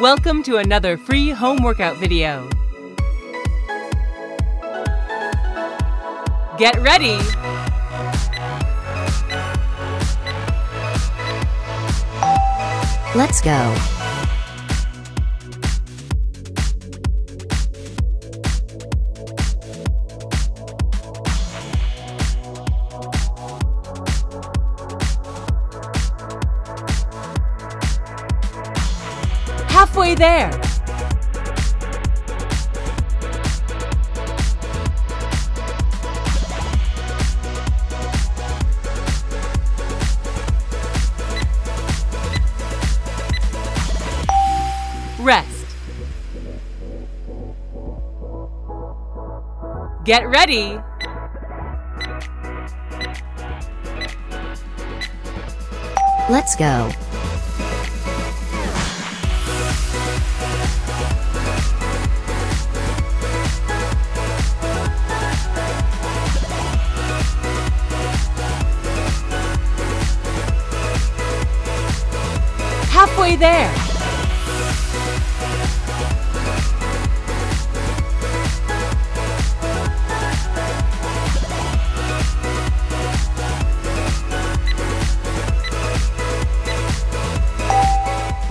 Welcome to another free home workout video. Get ready! Let's go. Halfway there! Rest. Get ready. Let's go. Halfway there.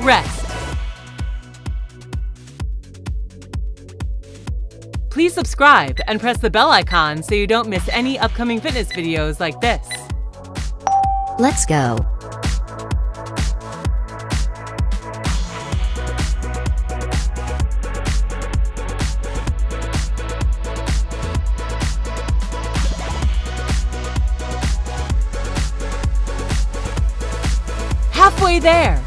Rest. Please subscribe and press the bell icon so you don't miss any upcoming fitness videos like this. Let's go. Halfway there.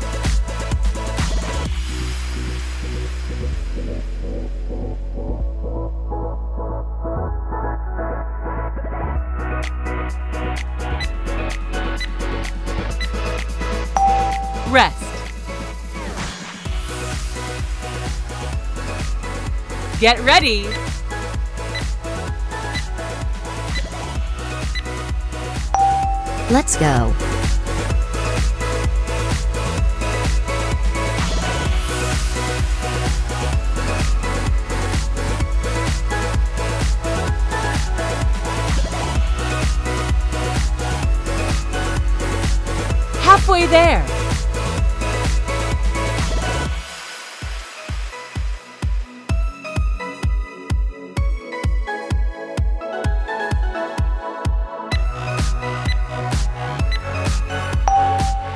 Rest. Get ready. Let's go. Halfway there.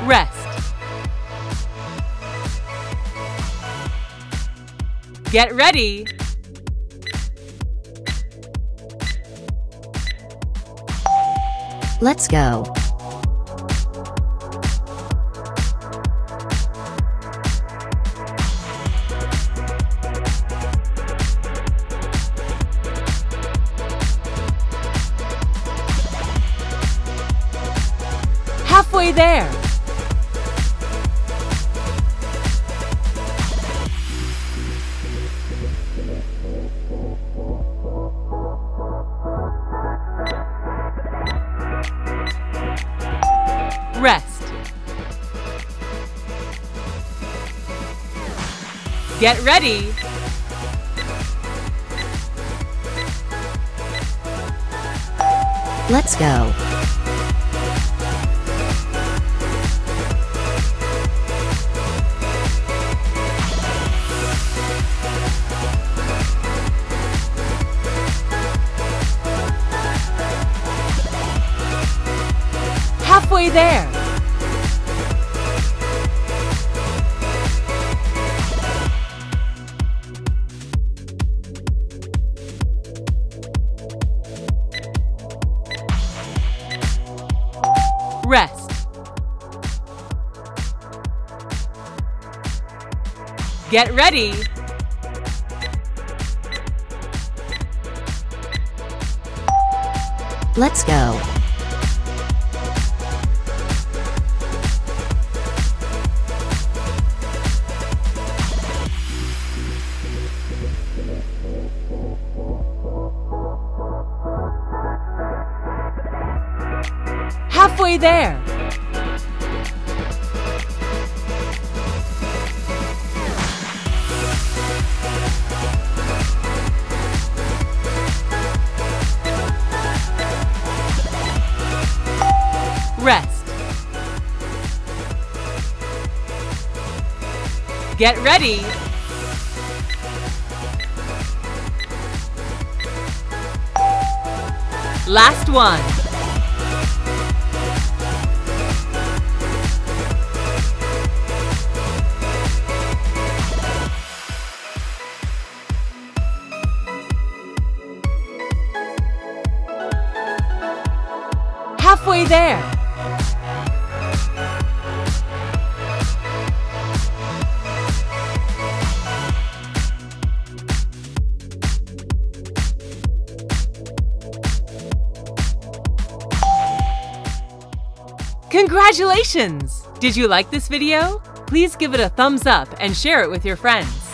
Rest. Get ready. Let's go. Halfway there. Rest. Get ready. Let's go. There. Rest. Get ready. Let's go. there. Rest. Get ready Last one. There. Congratulations! Did you like this video? Please give it a thumbs up and share it with your friends.